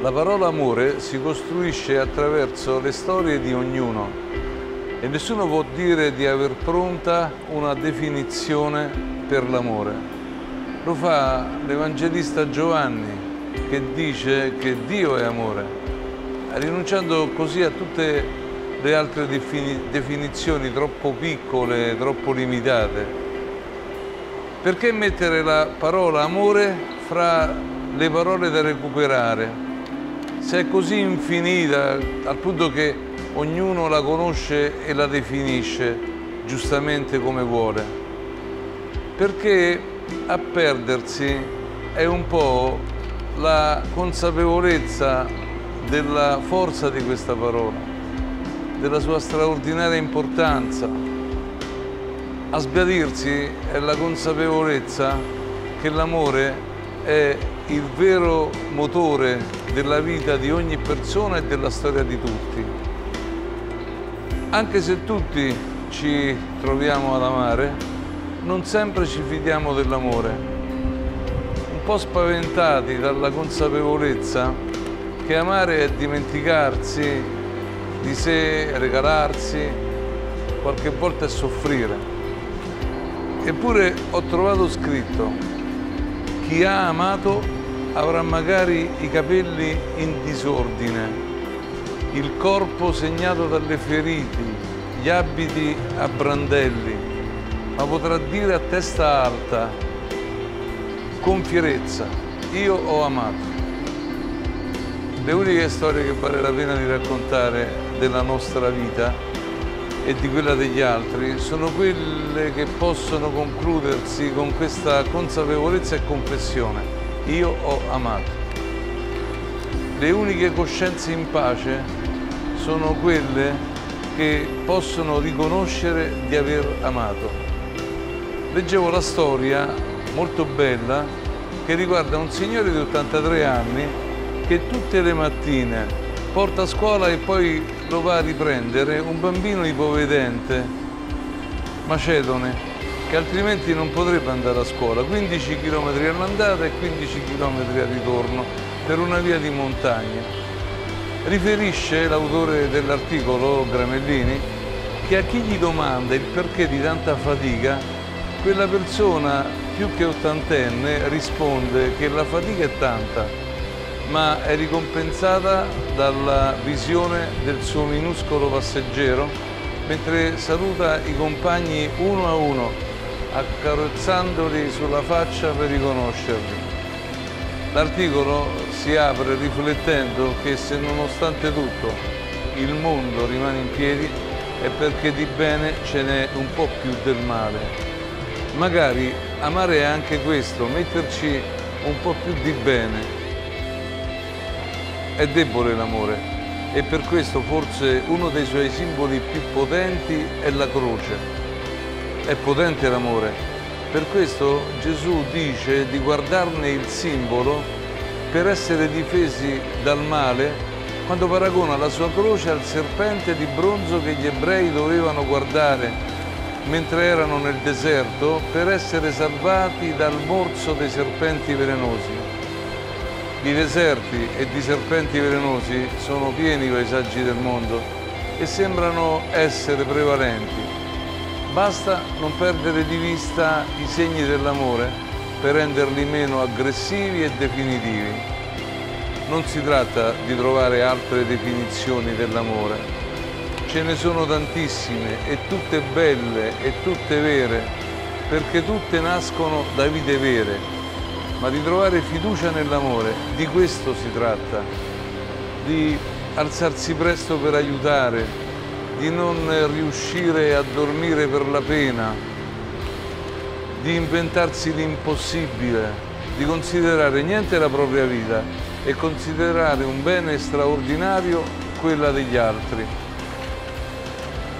La parola amore si costruisce attraverso le storie di ognuno e nessuno può dire di aver pronta una definizione per l'amore. Lo fa l'Evangelista Giovanni che dice che Dio è amore, rinunciando così a tutte le altre definizioni troppo piccole, troppo limitate. Perché mettere la parola amore fra le parole da recuperare? Se è così infinita al punto che ognuno la conosce e la definisce giustamente come vuole. Perché a perdersi è un po' la consapevolezza della forza di questa parola, della sua straordinaria importanza. A sbiadirsi è la consapevolezza che l'amore è il vero motore della vita di ogni persona e della storia di tutti. Anche se tutti ci troviamo ad amare, non sempre ci fidiamo dell'amore, un po' spaventati dalla consapevolezza che amare è dimenticarsi di sé, regalarsi, qualche volta è soffrire. Eppure ho trovato scritto, chi ha amato avrà magari i capelli in disordine, il corpo segnato dalle ferite, gli abiti a brandelli, ma potrà dire a testa alta, con fierezza, io ho amato. Le uniche storie che vale la pena di raccontare della nostra vita e di quella degli altri sono quelle che possono concludersi con questa consapevolezza e confessione io ho amato. Le uniche coscienze in pace sono quelle che possono riconoscere di aver amato. Leggevo la storia molto bella che riguarda un signore di 83 anni che tutte le mattine porta a scuola e poi lo va a riprendere un bambino ipovedente, macedone, che altrimenti non potrebbe andare a scuola, 15 km all'andata e 15 km al ritorno per una via di montagna. Riferisce l'autore dell'articolo, Gramellini, che a chi gli domanda il perché di tanta fatica, quella persona più che ottantenne risponde che la fatica è tanta, ma è ricompensata dalla visione del suo minuscolo passeggero mentre saluta i compagni uno a uno accarezzandoli sulla faccia per riconoscerli. L'articolo si apre riflettendo che se nonostante tutto il mondo rimane in piedi è perché di bene ce n'è un po' più del male. Magari amare è anche questo, metterci un po' più di bene. È debole l'amore e per questo forse uno dei suoi simboli più potenti è la croce è potente l'amore. Per questo Gesù dice di guardarne il simbolo per essere difesi dal male quando paragona la sua croce al serpente di bronzo che gli ebrei dovevano guardare mentre erano nel deserto per essere salvati dal morso dei serpenti velenosi. Di deserti e di serpenti velenosi sono pieni i paesaggi del mondo e sembrano essere prevalenti. Basta non perdere di vista i segni dell'amore per renderli meno aggressivi e definitivi. Non si tratta di trovare altre definizioni dell'amore. Ce ne sono tantissime e tutte belle e tutte vere, perché tutte nascono da vite vere. Ma di trovare fiducia nell'amore, di questo si tratta. Di alzarsi presto per aiutare, di non riuscire a dormire per la pena, di inventarsi l'impossibile, di considerare niente la propria vita e considerare un bene straordinario quella degli altri,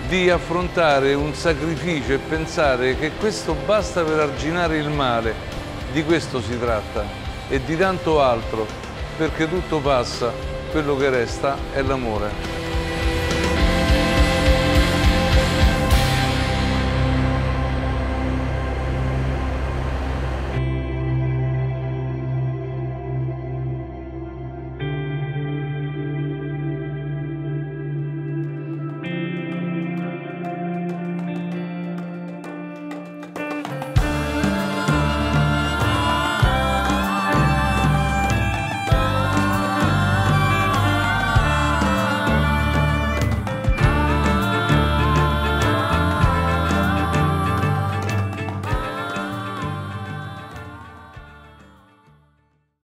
di affrontare un sacrificio e pensare che questo basta per arginare il male, di questo si tratta e di tanto altro, perché tutto passa, quello che resta è l'amore.